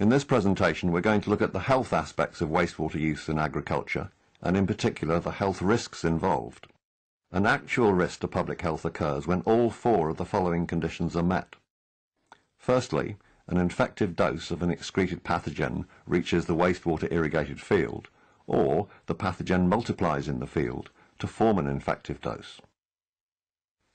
In this presentation we're going to look at the health aspects of wastewater use in agriculture and in particular the health risks involved. An actual risk to public health occurs when all four of the following conditions are met. Firstly, an infective dose of an excreted pathogen reaches the wastewater irrigated field, or the pathogen multiplies in the field to form an infective dose.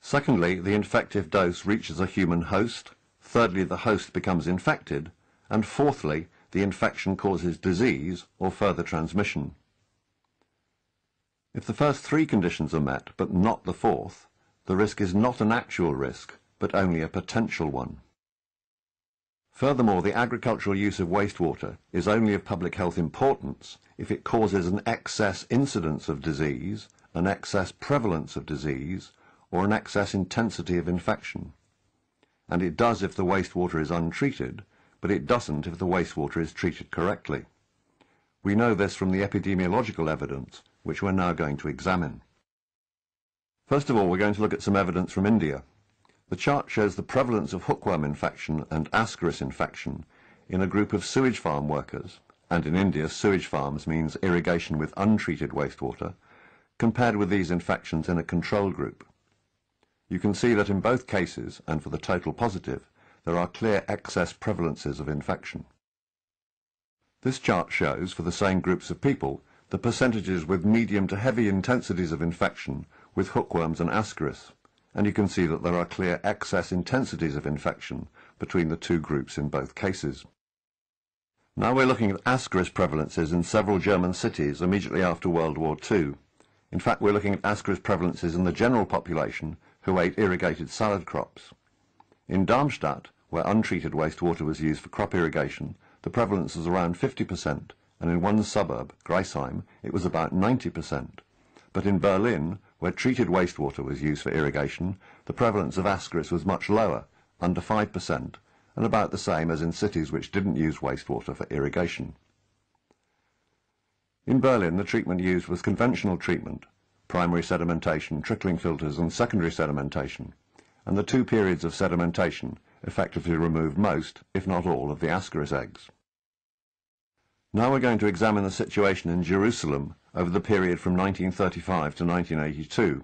Secondly, the infective dose reaches a human host. Thirdly, the host becomes infected. And fourthly, the infection causes disease or further transmission. If the first three conditions are met, but not the fourth, the risk is not an actual risk, but only a potential one. Furthermore, the agricultural use of wastewater is only of public health importance if it causes an excess incidence of disease, an excess prevalence of disease, or an excess intensity of infection. And it does if the wastewater is untreated, but it doesn't if the wastewater is treated correctly. We know this from the epidemiological evidence, which we're now going to examine. First of all, we're going to look at some evidence from India. The chart shows the prevalence of hookworm infection and ascaris infection in a group of sewage farm workers, and in India sewage farms means irrigation with untreated wastewater, compared with these infections in a control group. You can see that in both cases, and for the total positive, there are clear excess prevalences of infection. This chart shows, for the same groups of people, the percentages with medium to heavy intensities of infection with hookworms and ascaris and you can see that there are clear excess intensities of infection between the two groups in both cases. Now we're looking at ascaris prevalences in several German cities immediately after World War II. In fact, we're looking at ascaris prevalences in the general population who ate irrigated salad crops. In Darmstadt, where untreated wastewater was used for crop irrigation, the prevalence was around 50%, and in one suburb, Griesheim, it was about 90%. But in Berlin, where treated wastewater was used for irrigation, the prevalence of ascaris was much lower, under 5%, and about the same as in cities which didn't use wastewater for irrigation. In Berlin, the treatment used was conventional treatment, primary sedimentation, trickling filters, and secondary sedimentation, and the two periods of sedimentation effectively removed most, if not all, of the ascaris eggs. Now we're going to examine the situation in Jerusalem over the period from 1935 to 1982.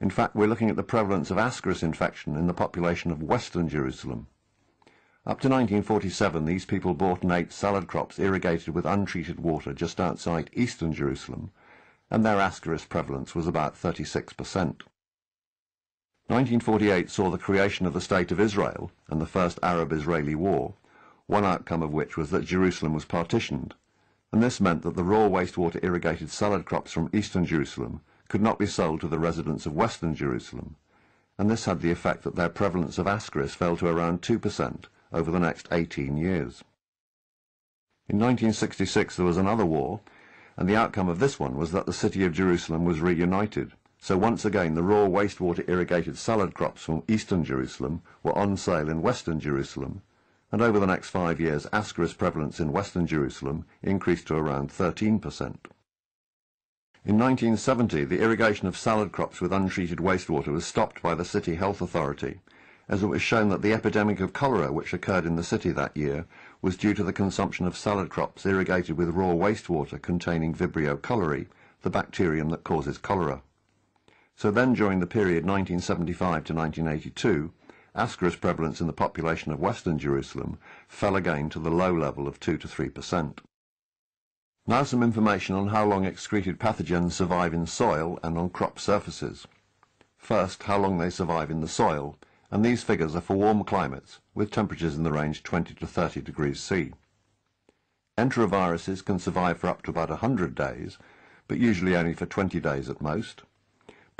In fact, we're looking at the prevalence of ascaris infection in the population of western Jerusalem. Up to 1947, these people bought and ate salad crops irrigated with untreated water just outside eastern Jerusalem, and their ascaris prevalence was about 36%. 1948 saw the creation of the State of Israel and the First Arab-Israeli War, one outcome of which was that Jerusalem was partitioned, and this meant that the raw wastewater irrigated salad crops from eastern Jerusalem could not be sold to the residents of western Jerusalem, and this had the effect that their prevalence of ascaris fell to around 2% over the next 18 years. In 1966 there was another war, and the outcome of this one was that the city of Jerusalem was reunited. So once again the raw wastewater irrigated salad crops from eastern Jerusalem were on sale in western Jerusalem, and over the next five years ascaris prevalence in western Jerusalem increased to around 13%. In 1970, the irrigation of salad crops with untreated wastewater was stopped by the city health authority, as it was shown that the epidemic of cholera which occurred in the city that year was due to the consumption of salad crops irrigated with raw wastewater containing Vibrio cholerae, the bacterium that causes cholera. So then during the period 1975 to 1982, ascaris prevalence in the population of western Jerusalem fell again to the low level of 2 to 3 percent. Now some information on how long excreted pathogens survive in soil and on crop surfaces. First, how long they survive in the soil, and these figures are for warm climates, with temperatures in the range 20 to 30 degrees C. Enteroviruses can survive for up to about 100 days, but usually only for 20 days at most.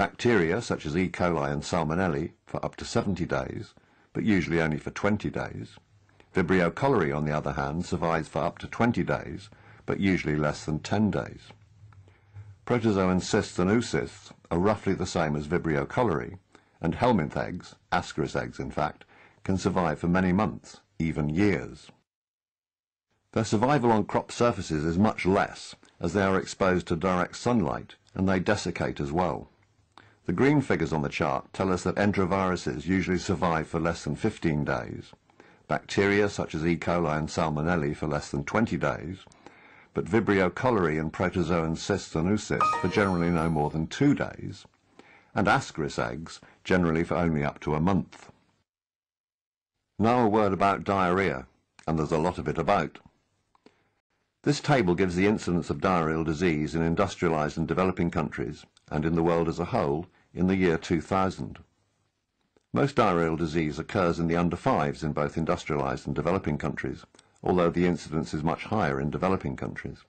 Bacteria, such as E. coli and Salmonella, for up to 70 days, but usually only for 20 days. Vibrio cholerae, on the other hand, survives for up to 20 days, but usually less than 10 days. Protozoan cysts and oocysts are roughly the same as Vibrio cholerae, and helminth eggs, ascaris eggs in fact, can survive for many months, even years. Their survival on crop surfaces is much less, as they are exposed to direct sunlight, and they desiccate as well. The green figures on the chart tell us that enteroviruses usually survive for less than 15 days. bacteria such as E. coli and Salmonella for less than 20 days, but Vibrio cholerae and protozoan cysts and oocysts for generally no more than two days, and Ascaris eggs generally for only up to a month. Now a word about diarrhea, and there's a lot of it about. This table gives the incidence of diarrheal disease in industrialized and developing countries, and in the world as a whole, in the year 2000. Most diarrheal disease occurs in the under fives in both industrialized and developing countries, although the incidence is much higher in developing countries.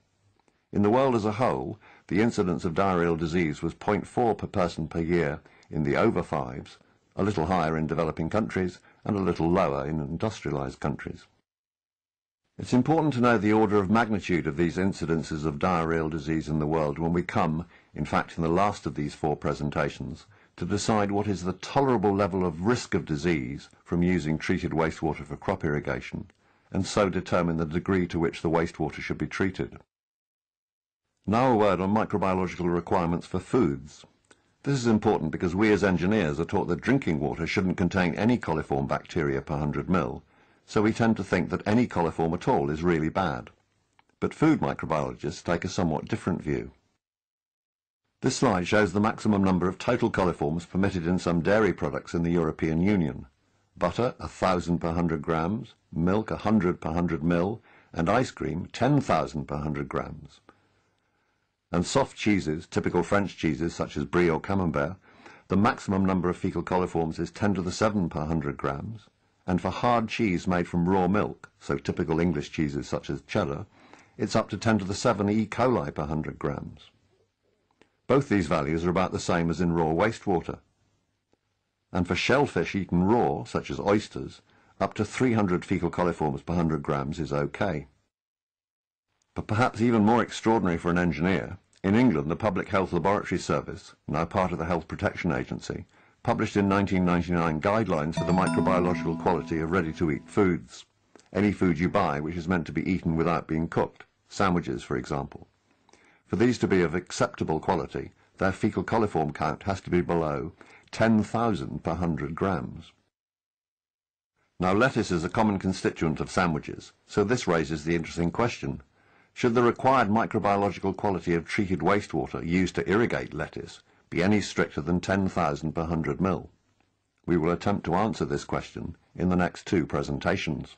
In the world as a whole, the incidence of diarrheal disease was 0.4 per person per year in the over fives, a little higher in developing countries, and a little lower in industrialized countries. It's important to know the order of magnitude of these incidences of diarrheal disease in the world when we come, in fact in the last of these four presentations, to decide what is the tolerable level of risk of disease from using treated wastewater for crop irrigation, and so determine the degree to which the wastewater should be treated. Now a word on microbiological requirements for foods. This is important because we as engineers are taught that drinking water shouldn't contain any coliform bacteria per 100 ml, so we tend to think that any coliform at all is really bad. But food microbiologists take a somewhat different view. This slide shows the maximum number of total coliforms permitted in some dairy products in the European Union. Butter, 1,000 per 100 grams, milk, 100 per 100 ml, and ice cream, 10,000 per 100 grams and soft cheeses, typical French cheeses such as Brie or Camembert, the maximum number of fecal coliforms is 10 to the 7 per 100 grams, and for hard cheese made from raw milk, so typical English cheeses such as cheddar, it's up to 10 to the 7 E. coli per 100 grams. Both these values are about the same as in raw wastewater. And for shellfish eaten raw, such as oysters, up to 300 fecal coliforms per 100 grams is okay. But perhaps even more extraordinary for an engineer, in England, the Public Health Laboratory Service, now part of the Health Protection Agency, published in 1999 guidelines for the microbiological quality of ready-to-eat foods. Any food you buy which is meant to be eaten without being cooked, sandwiches for example. For these to be of acceptable quality, their fecal coliform count has to be below 10,000 per 100 grams. Now lettuce is a common constituent of sandwiches, so this raises the interesting question, should the required microbiological quality of treated wastewater used to irrigate lettuce be any stricter than 10,000 per 100 mil? We will attempt to answer this question in the next two presentations.